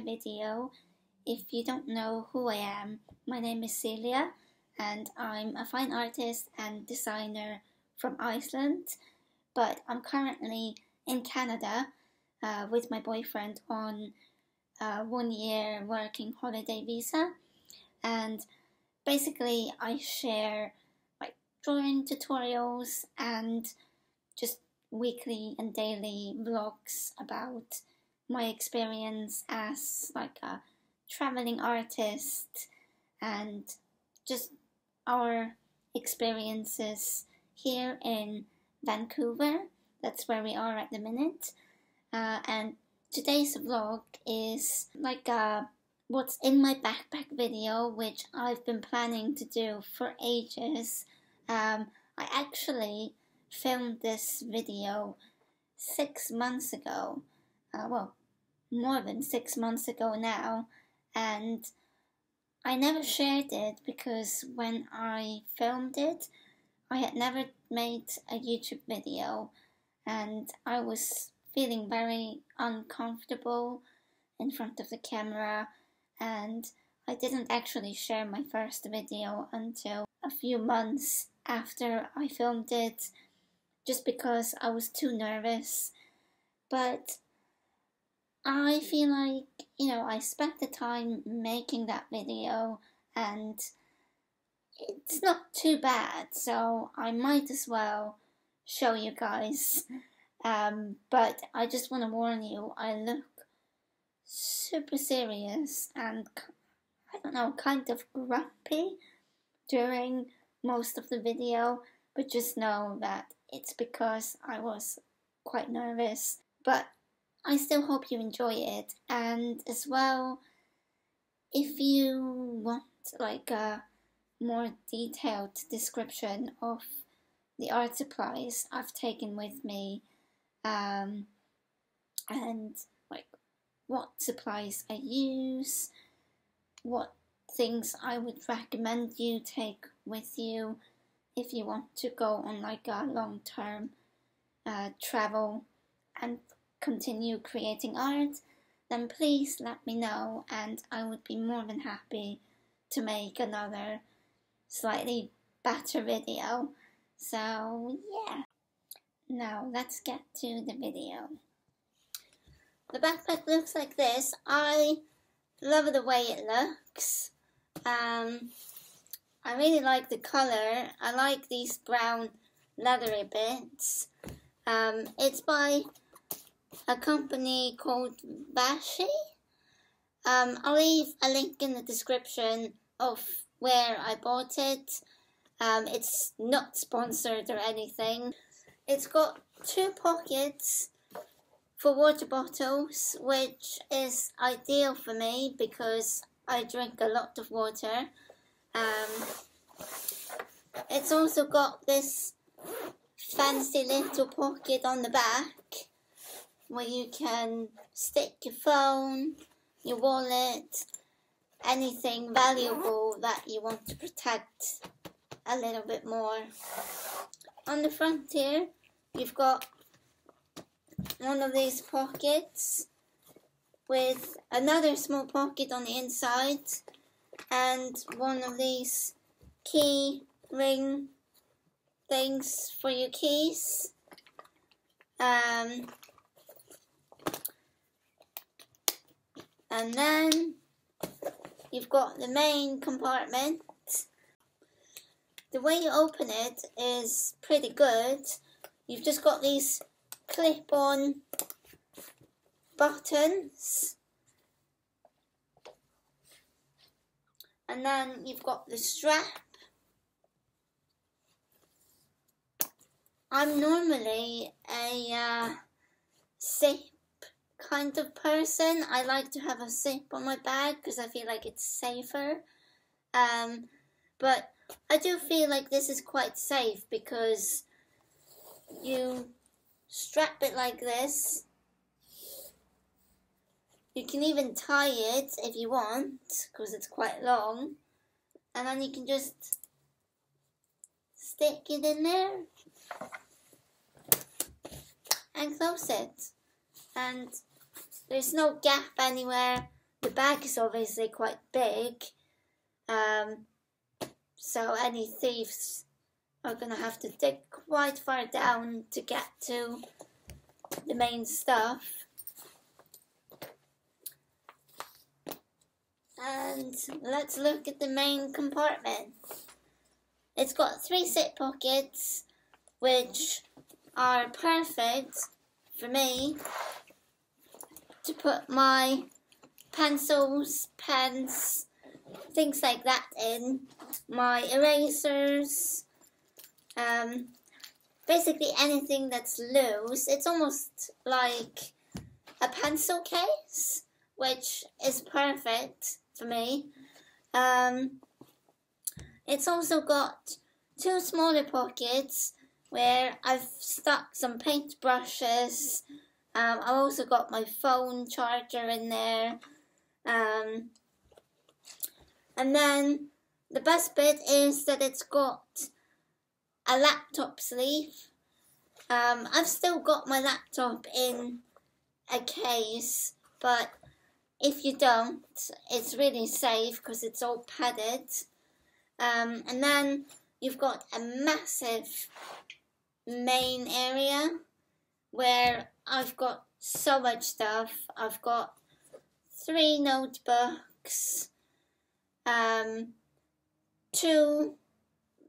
video. If you don't know who I am, my name is Silja and I'm a fine artist and designer from Iceland, but I'm currently in Canada uh, with my boyfriend on a one year working holiday visa and basically I share like drawing tutorials and just weekly and daily vlogs about my experience as like a traveling artist and just our experiences here in Vancouver. That's where we are at the minute. Uh, and today's vlog is like a what's in my backpack video, which I've been planning to do for ages. Um, I actually filmed this video six months ago. Uh, well, more than six months ago now, and I never shared it because when I filmed it, I had never made a YouTube video, and I was feeling very uncomfortable in front of the camera, and I didn't actually share my first video until a few months after I filmed it, just because I was too nervous. But I feel like, you know, I spent the time making that video and it's not too bad, so I might as well show you guys. Um, but I just want to warn you, I look super serious and I don't know, kind of grumpy during most of the video, but just know that it's because I was quite nervous. But I still hope you enjoy it, and as well, if you want like a more detailed description of the art supplies I've taken with me, um, and like what supplies I use, what things I would recommend you take with you if you want to go on like a long term uh, travel and continue creating art, then please let me know and I would be more than happy to make another slightly better video. So yeah, now let's get to the video. The backpack looks like this. I love the way it looks. Um, I really like the colour. I like these brown leathery bits. Um, it's by a company called Vaschy. Um, I'll leave a link in the description of where I bought it. Um, it's not sponsored or anything. It's got two pockets for water bottles, which is ideal for me because I drink a lot of water. Um, it's also got this fancy little pocket on the back where you can stick your phone, your wallet, anything valuable that you want to protect a little bit more. On the front here, you've got one of these pockets with another small pocket on the inside and one of these key ring things for your keys. Um, and then you've got the main compartment. The way you open it is pretty good. You've just got these clip-on buttons. And then you've got the strap. I'm normally a uh, zip kind of person. I like to have a zip on my bag because I feel like it's safer. Um, but I do feel like this is quite safe because you strap it like this. You can even tie it if you want because it's quite long. And then you can just stick it in there and close it. And there's no gap anywhere the bag is obviously quite big, um, so any thieves are going to have to dig quite far down to get to the main stuff. And let's look at the main compartment. It's got three zip pockets, which are perfect for me to put my pencils, pens, things like that in, my erasers, um, basically anything that's loose. It's almost like a pencil case, which is perfect for me. Um, it's also got two smaller pockets where I've stuck some paint brushes. Um, I've also got my phone charger in there. Um, and then the best bit is that it's got a laptop sleeve. Um, I've still got my laptop in a case, but if you don't, it's really safe because it's all padded. Um, and then you've got a massive main area where I've got so much stuff. I've got three notebooks, um, two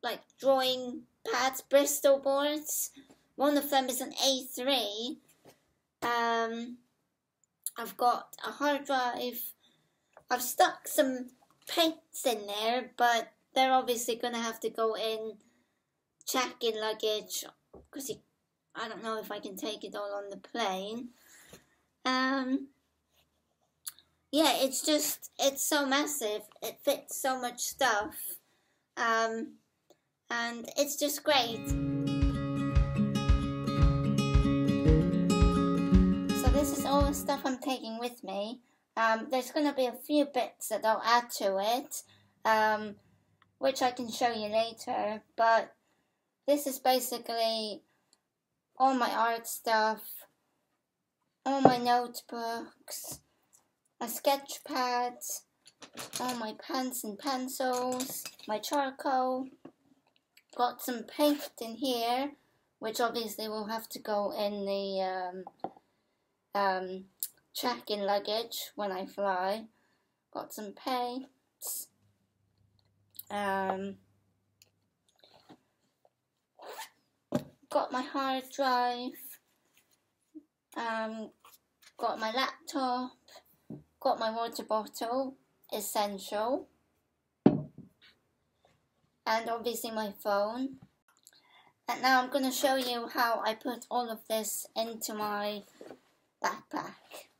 like drawing pads, Bristol boards. One of them is an A3. Um, I've got a hard drive. I've stuck some paints in there, but they're obviously going to have to go in check-in luggage because I don't know if I can take it all on the plane. Um, yeah, it's just, it's so massive. It fits so much stuff. Um, and it's just great. So this is all the stuff I'm taking with me. Um, there's going to be a few bits that I'll add to it, um, which I can show you later, but this is basically all my art stuff, all my notebooks, my sketch pads, all my pens and pencils, my charcoal. Got some paint in here, which obviously will have to go in the um, um, check-in luggage when I fly. Got some paints. Um, got my hard drive. Um, got my laptop got my water bottle, essential, and obviously my phone. And now I'm going to show you how I put all of this into my backpack.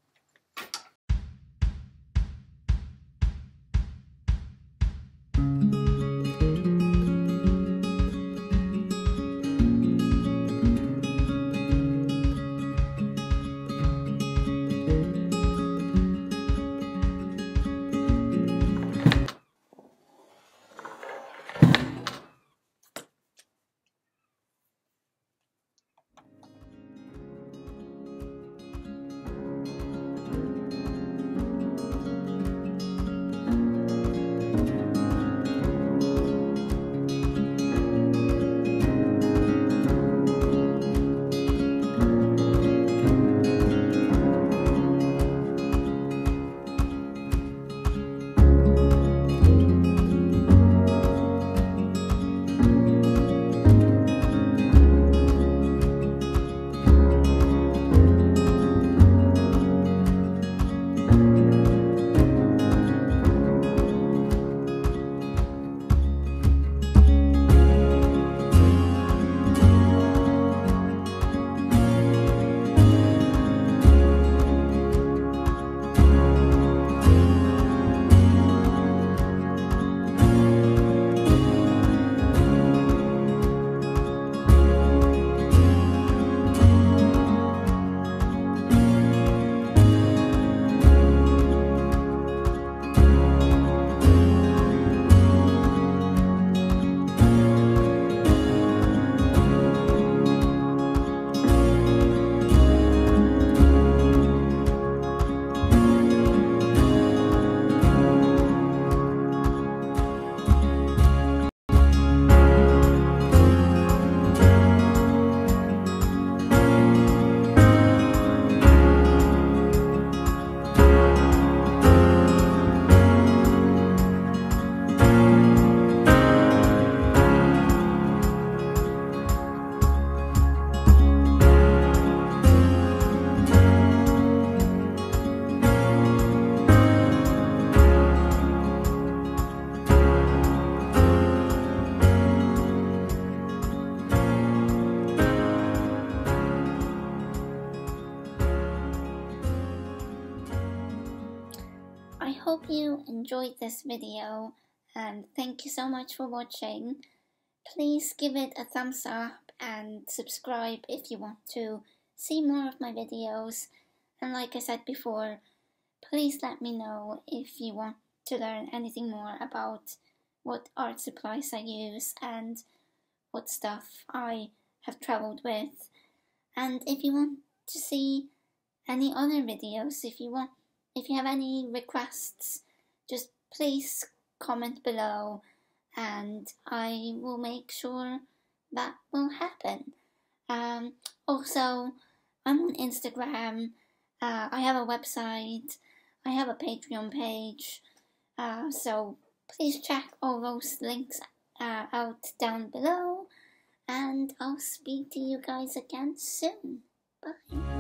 Hope you enjoyed this video and thank you so much for watching. Please give it a thumbs up and subscribe if you want to see more of my videos. And like I said before, please let me know if you want to learn anything more about what art supplies I use and what stuff I have travelled with. And if you want to see any other videos, if you want, if you have any requests, just please comment below and I will make sure that will happen. Um, also, I'm on Instagram, uh, I have a website, I have a Patreon page, uh, so please check all those links uh, out down below and I'll speak to you guys again soon. Bye.